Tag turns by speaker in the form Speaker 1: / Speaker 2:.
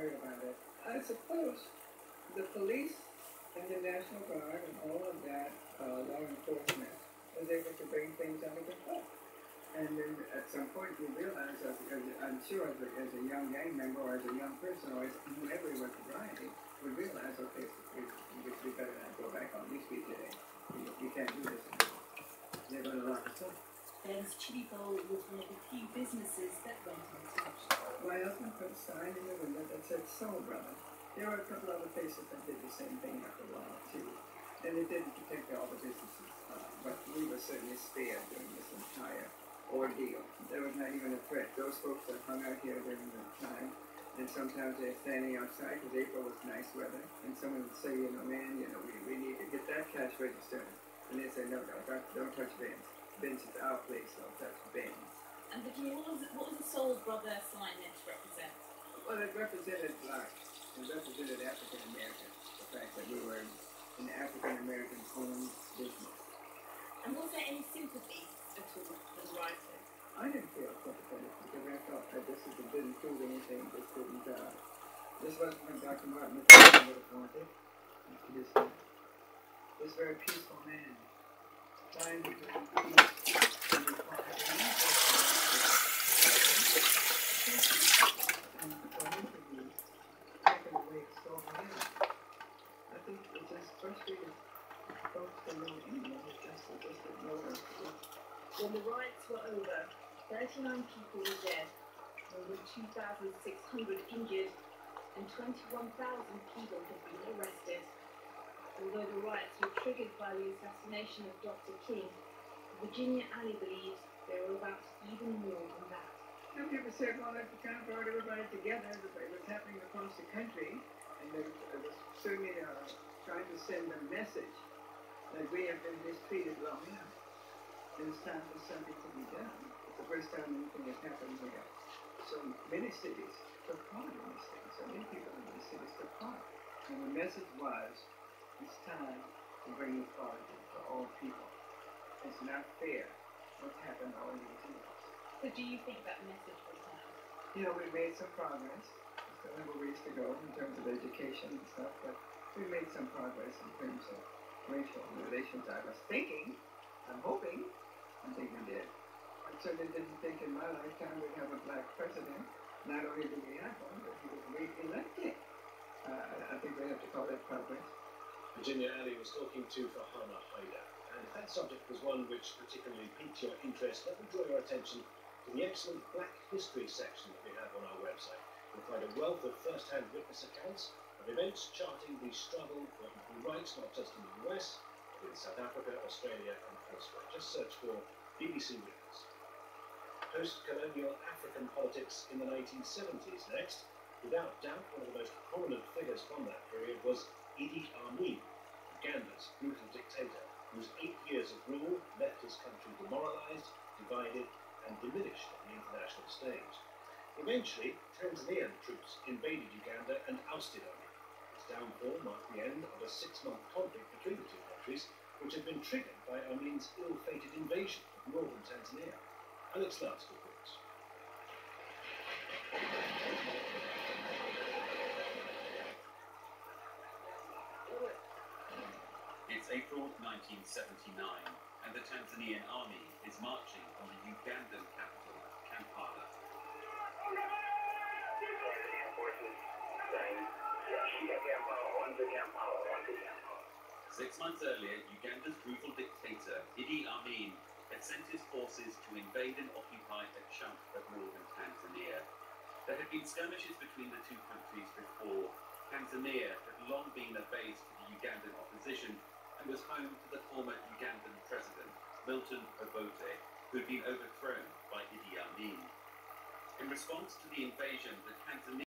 Speaker 1: worried about it. I suppose the police and the National Guard and all of that, uh, law enforcement was able to bring things under control. And then at some point you realize, as, as, I'm sure as a, as a young gang member or as a young person or as whoever was driving, would realize, okay, we, we, we better not go back on these street today. We, we can't do this anymore. They're gonna lock us up.
Speaker 2: Ben's Chili Bowl was one of the few businesses that went untouched.
Speaker 1: My husband put a sign in the window that said Soul Brother. There were a couple other places that did the same thing after a while too. And it didn't protect all the businesses, uh, but we were certainly spared during this entire ordeal. There was not even a threat. Those folks that hung out here during the time, and sometimes they're standing outside because April was nice weather, and someone would say, you know, man, you know, we, we need to get that cash register. And they say, no, no, don't, don't touch Ben's. Ben's is our place, don't touch Ben's.
Speaker 2: And Virginia, what was, what was the Soul Brother sign meant to represent?
Speaker 1: Well, it represented black. It represented African American. The fact that we were an African American owned business.
Speaker 2: And was there any sympathy at all the rioters?
Speaker 1: I didn't feel sympathetic because I thought that this is, didn't prove anything. This didn't, uh, this wasn't what Dr. Martin Luther King would have wanted. This, this very peaceful man trying to bring peace and equality. And for him to be taken away so young, I think it just frustrated folks to know anyone who just, just ignored us.
Speaker 2: When the riots were over, 39 people were dead, more than 2,600 injured, and 21,000 people had been arrested. Although the riots were triggered by the assassination of Dr. King, Virginia Ali believes there were about even more than that.
Speaker 1: Some people said, well, it kind of brought everybody together. Everybody was happening across the country, and they it was certainly uh, trying to send a message that we have been mistreated long enough. It's time for something to be done. It's the first time anything has happened here. So many cities took part in this thing. So many people in these cities took part. And the message was, it's time to bring equality to all people. It's not fair what's happened all these years.
Speaker 2: So do you think that message was heard?
Speaker 1: you know, we made some progress. We still have a ways to go in terms of education and stuff, but we made some progress in terms of racial relations. I was thinking, I'm hoping, I certainly didn't think in my lifetime we'd have a black president. Not only did we have one, but he was re-elected. Uh, I- think we have to call that progress.
Speaker 3: Virginia Ali was talking to Farhana Haider, and if that subject was one which particularly piqued your interest, let me draw your attention to the excellent Black History section that we have on our website. You'll find a wealth of first-hand witness accounts of events charting the struggle for equal rights, not just in the US, but in South Africa, Australia, and elsewhere. Just search for BBC Witness. Post-colonial African politics in the 1970s next. Without doubt, one of the most prominent figures from that period was Idi Amin, Uganda's brutal dictator, whose eight years of rule left his country demoralized, divided, and diminished on the international stage. Eventually, Tanzanian troops invaded Uganda and ousted Amin. His downfall marked the end of a six-month conflict between the two countries, which had been triggered by Amin's ill-fated invasion Tanzania. Alex Last reports.
Speaker 4: It's April 1979, and the Tanzanian army is marching on the Ugandan capital, Kampala. Six months earlier, Uganda's brutal dictator, Idi Amin, had sent his forces to invade and occupy a chunk of northern Tanzania. There had been skirmishes between the two countries before. Tanzania had long been a base for the Ugandan opposition and was home to the former Ugandan president, Milton Obote, who had been overthrown by Idi Amin. In response to the invasion, the Tanzanian